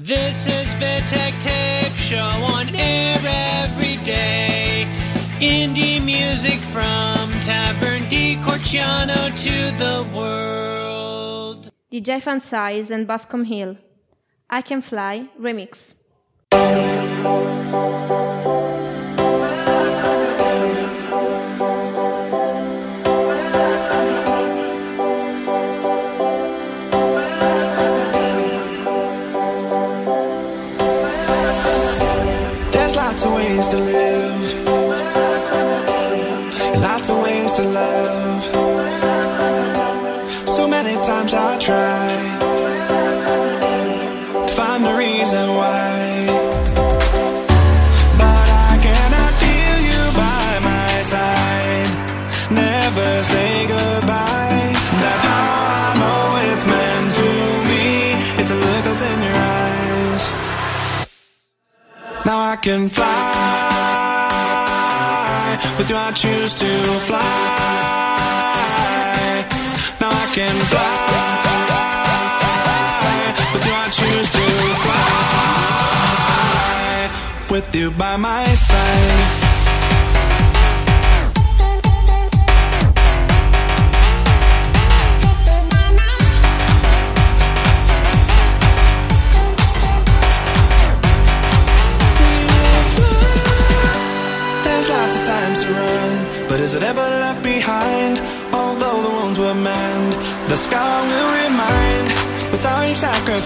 This is Vittek Tape Show on air every day. Indie music from Taverne di Corciano to the world. DJ Funsize and Bascom Hill. I Can Fly Remix. Can fly. With you, I choose to fly. Now I can fly. With you, I choose to fly. With you by my side.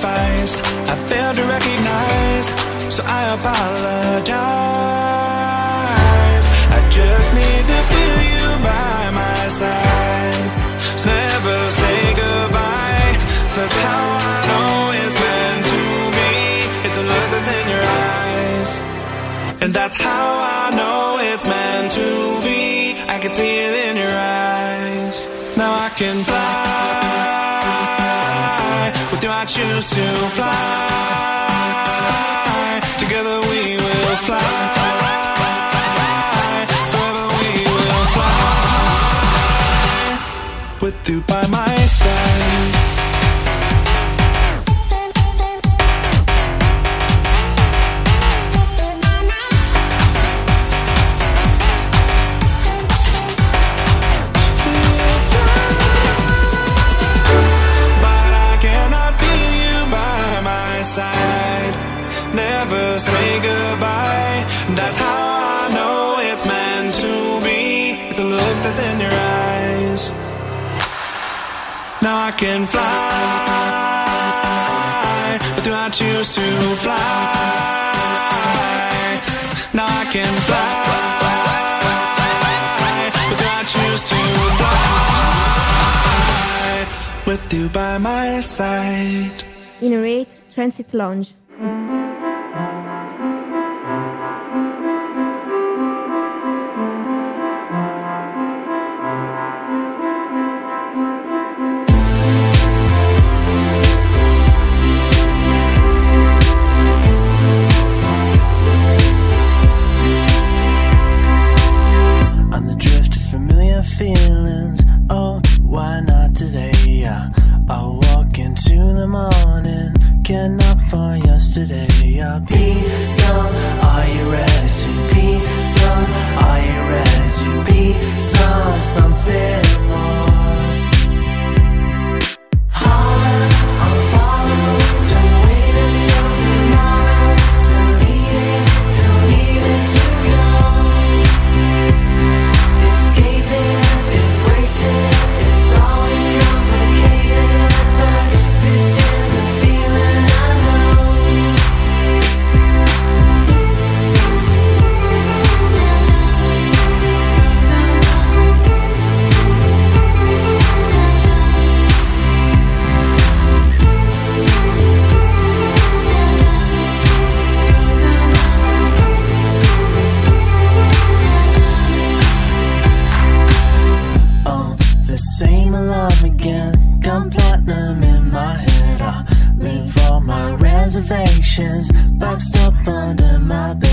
Sacrificed, I failed to recognize, so I apologize. I just need to feel you by my side. So never say goodbye. That's how I know it's meant to be. It's a look that's in your eyes. And that's how I know it's meant to be. I can see it in your eyes. Now I can fly. Fly. Together we will fly. Now I can fly. With you, I choose to fly. Now I can fly. With you, I choose to fly with you by my side. Enerate Transit Lounge. Get up for yesterday. I'll be some. Are you ready to be some? Are you ready to be some? Something platinum in my head. I live all my reservations boxed up under my bed.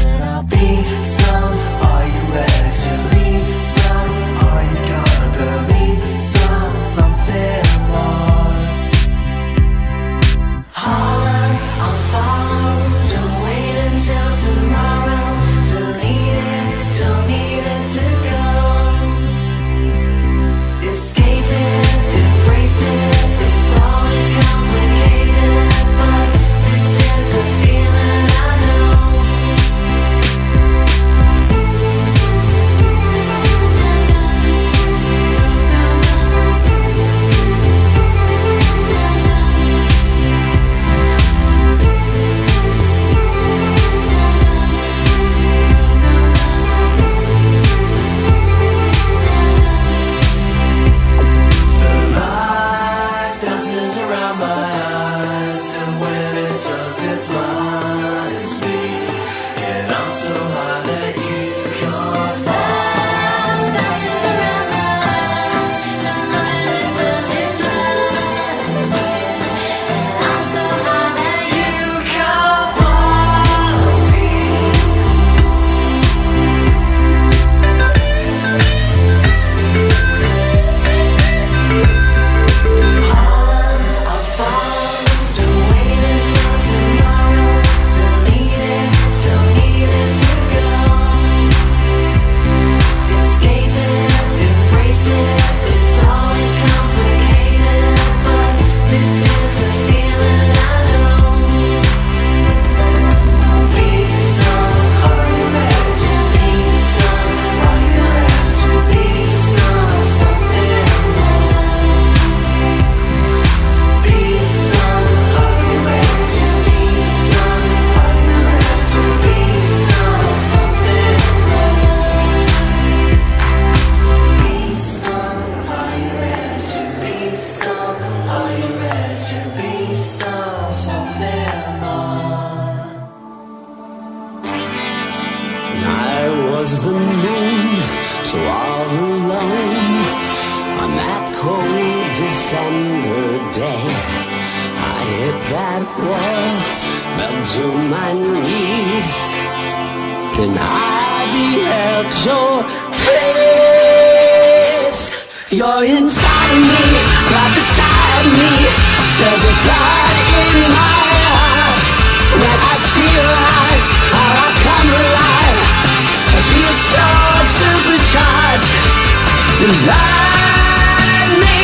Light me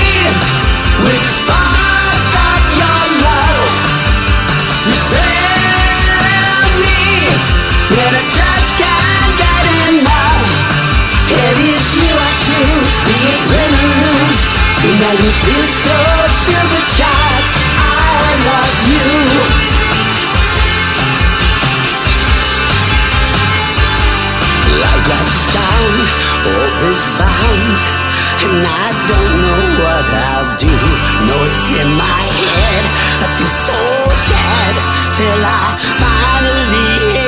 your love. Me, and I just can't get enough. It is you I choose, lose. You so supercharged. I love you. Down, hope is bound, and I don't know what I'll do. Noise in my head, I feel so dead till I finally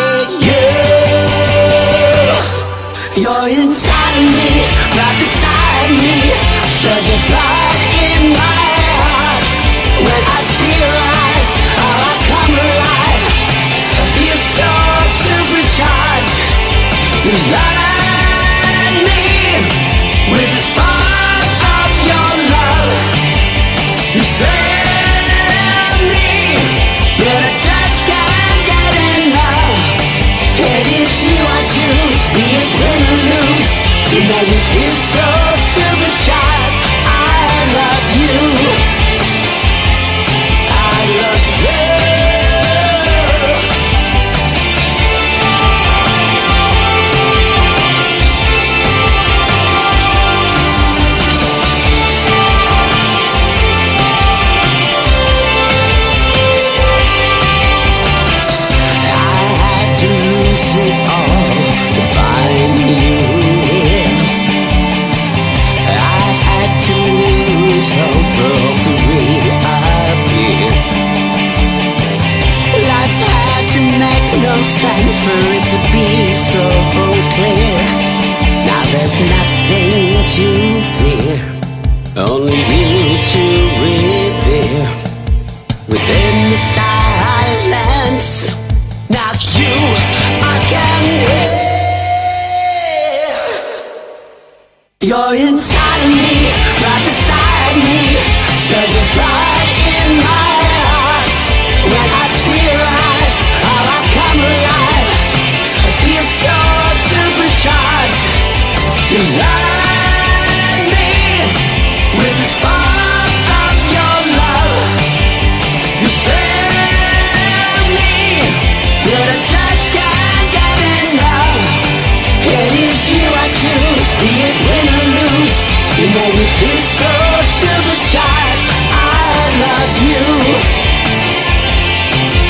It is you I choose, be it win or lose. You make me feel so supercharged. I love you.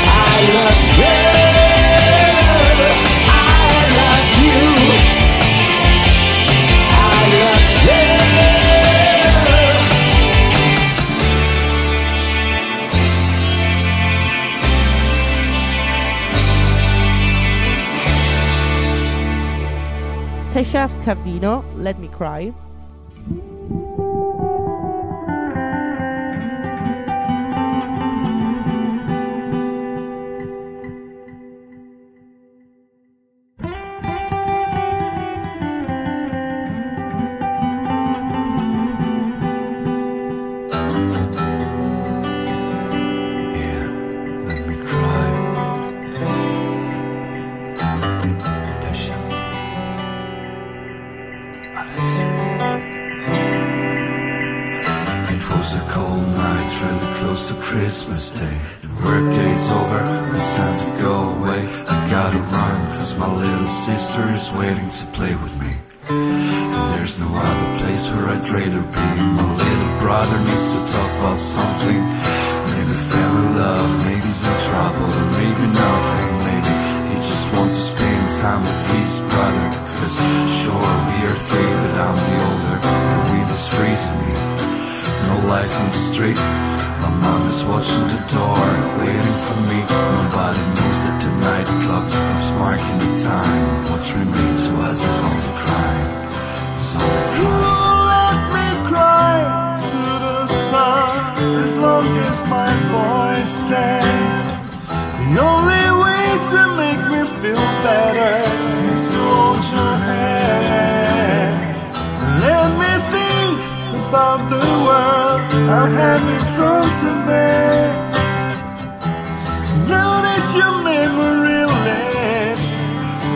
I love Tesha Scardino, Let Me Cry. Close to Christmas Day. The workday's over, it's time to go away. I gotta run, cause my little sister is waiting to play with me. And there's no other place where I'd rather be. My little brother needs to talk about something. Maybe family love, maybe he's in trouble, or maybe nothing. Maybe he just wants to spend time with his brother. Cause sure, we are three, but I'm the older. And we was freezing me no lights on the street. My mom is watching the door, waiting for me. Nobody knows that the night clock stops marking the time. What remains to us is only crime. Is let me cry to the sun. As long as my voice stands. The only way to make me feel better Is to hold your hand. Let me think about the I have in front of me. Now that your memory lives,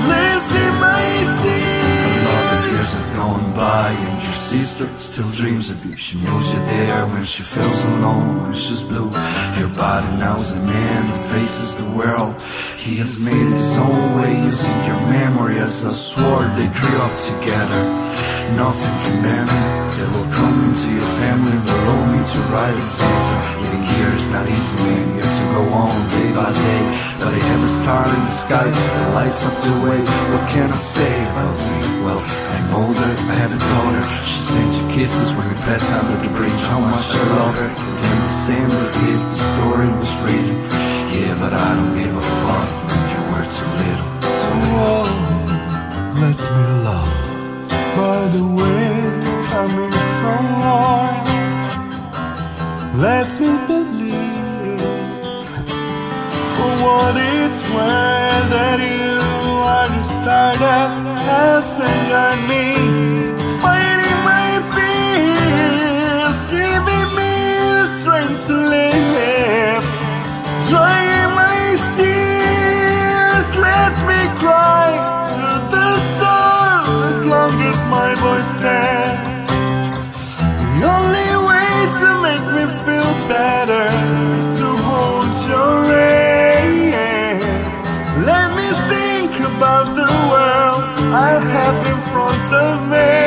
listen my tears. All the years have gone by and your sister still dreams of you. She knows you're there when she feels alone, when she's blue. Your body now's a man who faces the world. He has made his own way using your memory as a sword. They grew up together. Nothing can bend it. They will come into your family and allow me to write a answer. Living here is not easy, man. You have to go on day by day. But I have a star in the sky that lights up the way. What can I say about me? Well, I'm older, I have a daughter. She sends you kisses when we pass under the bridge. How much I love her. Then December 5th, the story was written. Yeah, but I don't give a fuck you were too little. So oh, let me love by the wind coming from north. Let me believe for what it's worth that you are the star that helps and me. Fighting my fears, giving me the strength to live. Drying my tears, let me cry my voice stands. The only way to make me feel better is to hold your hand. Let me think about the world I have in front of me.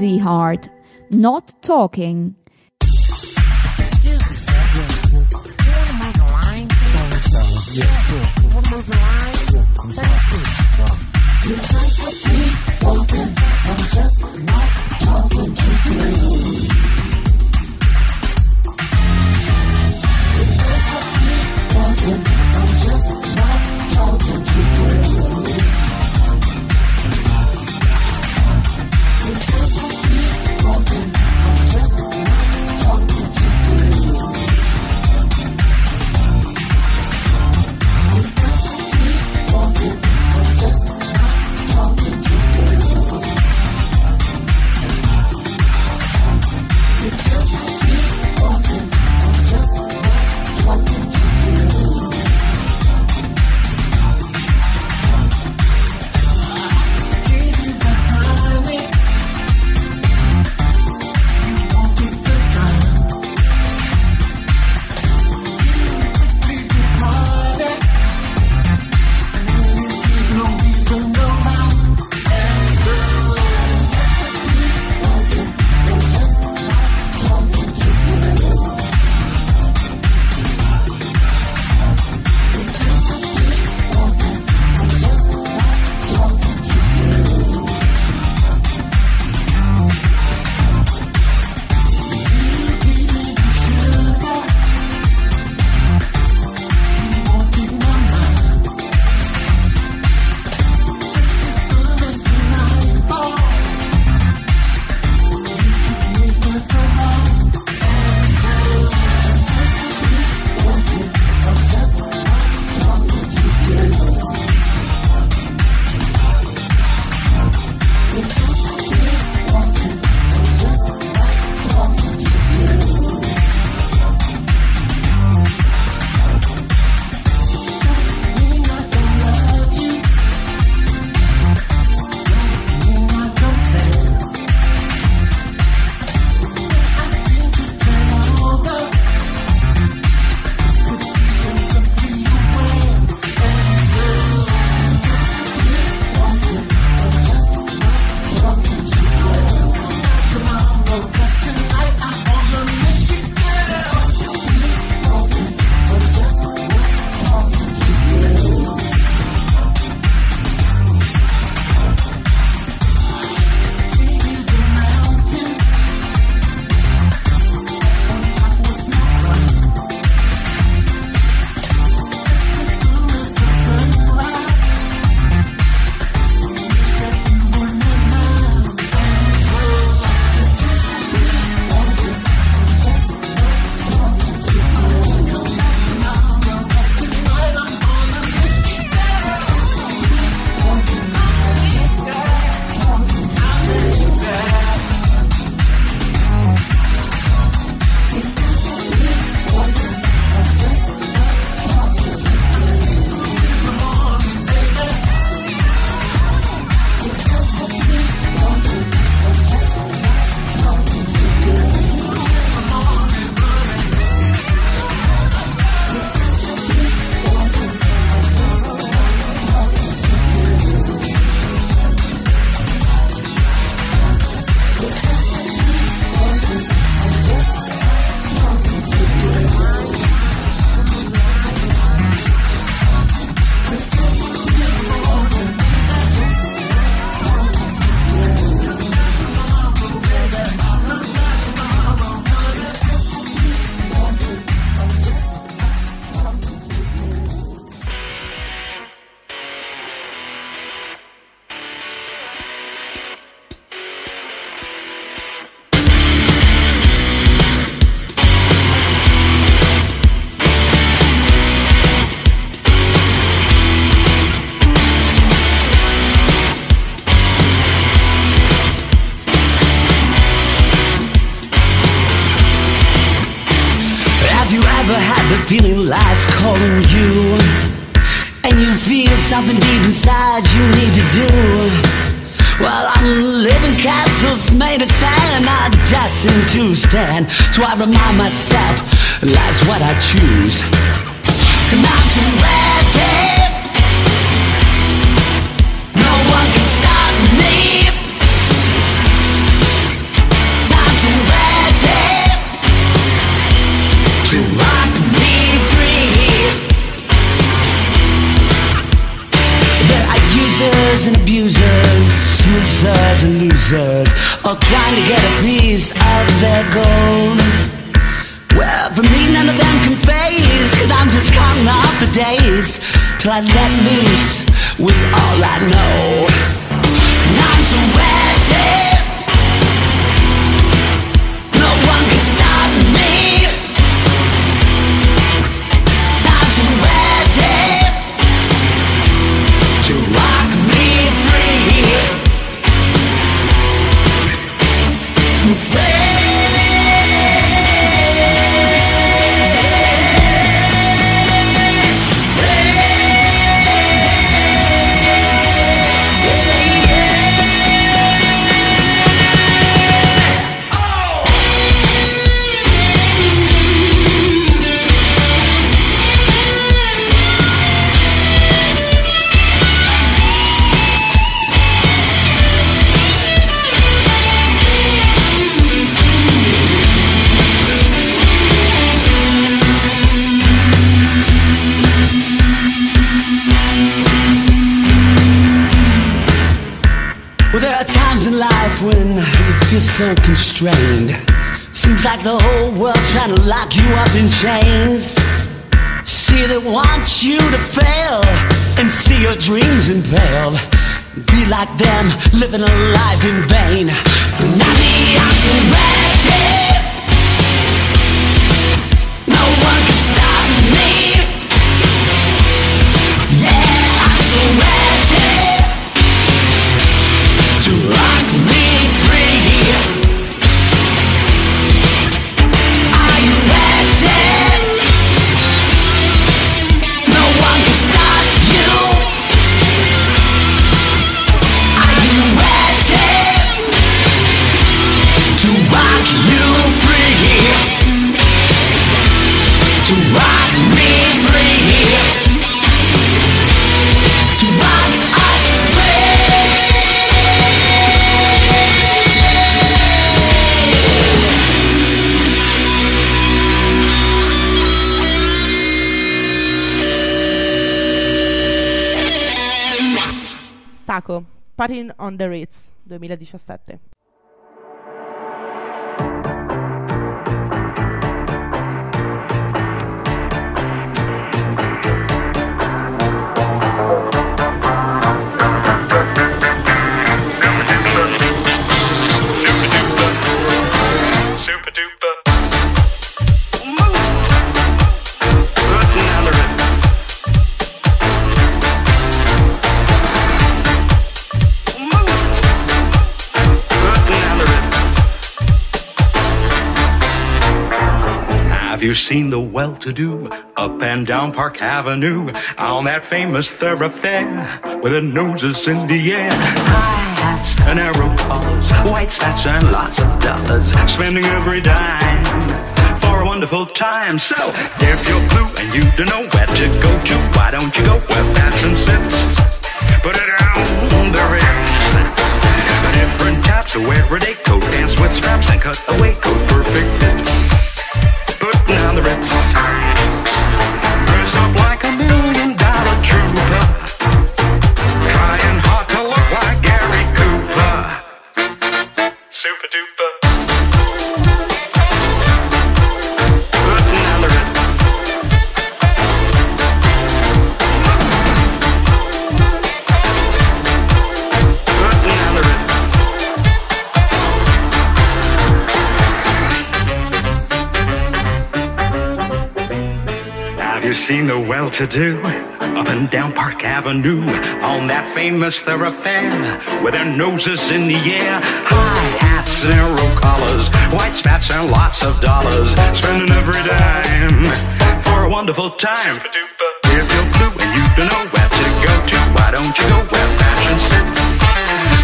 Heart, not talking. Excuse me, sir. Yeah, you. Feeling life's calling you. And you feel something deep inside you need to do. Well, I'm living castles made of sand, I not destined to stand. So I remind myself, life's what I choose. And I'm smoozers and losers, all trying to get a piece of their gold. Well, for me, none of them can phase, cause I'm just counting off the days till I let loose with all I know. So constrained. Seems like the whole world trying to lock you up in chains. See, they want you to fail and see your dreams impaled. Be like them, living a life in vain. But not I'm. Partying on the Ritz 2017. Have seen the well-to-do up and down Park Avenue on that famous thoroughfare with the noses in the air? High hats and arrow collars, white spats and lots of dollars, spending every dime for a wonderful time. So if you're blue and you don't know where to go to, why don't you go where fashion sits? Put it on the Ritz. Different types of wear a day coat, dance with straps and cut away coat, perfect fits on the Ritz. well to do, up and down Park Avenue, on that famous thoroughfare, with their noses in the air, high hats, narrow collars, white spats, and lots of dollars, spending every dime for a wonderful time. If you're blue and you don't know where to go to, why don't you go where fashion sits?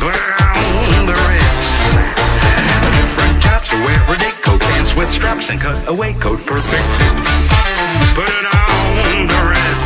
Around the Ritz, different types of wearing a pants with straps and cut away coat perfect. Put it on the red.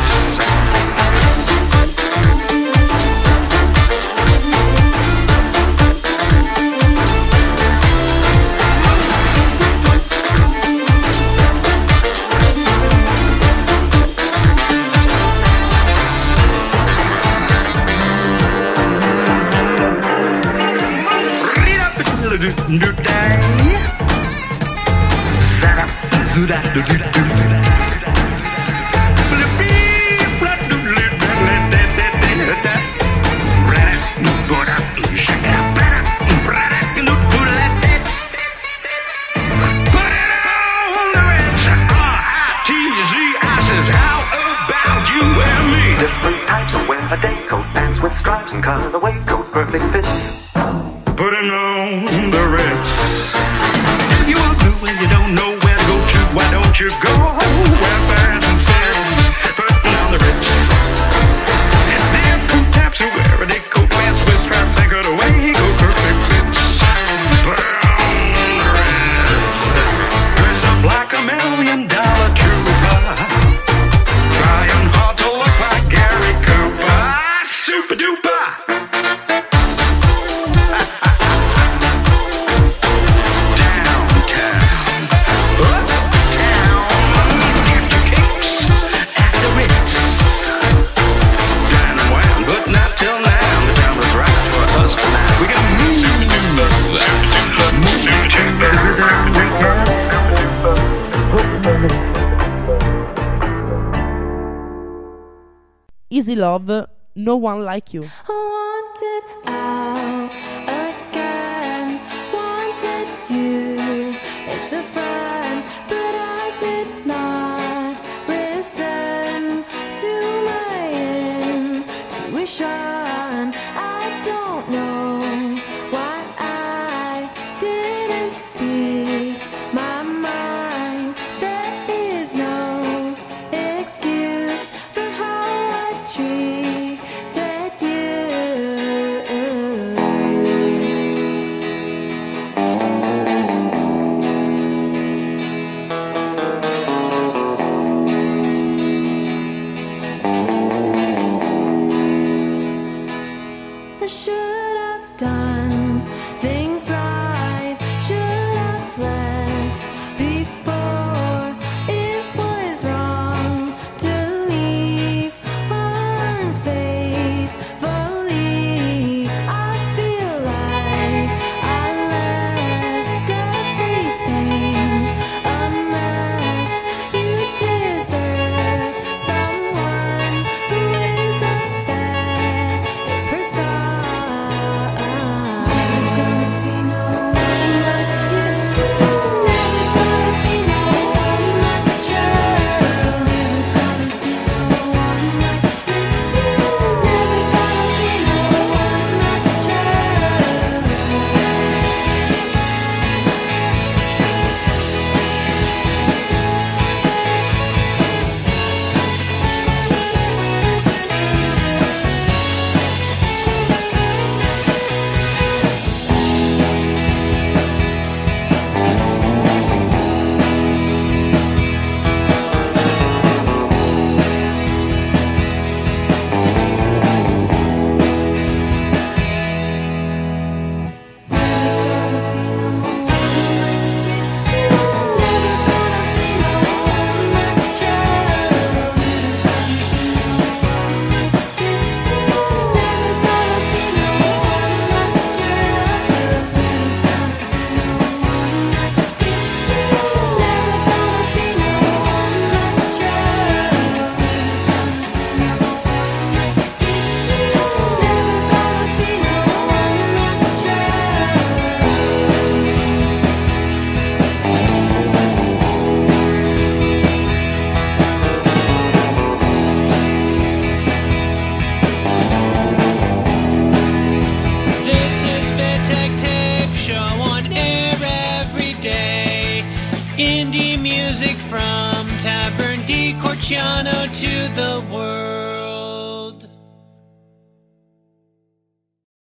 like you.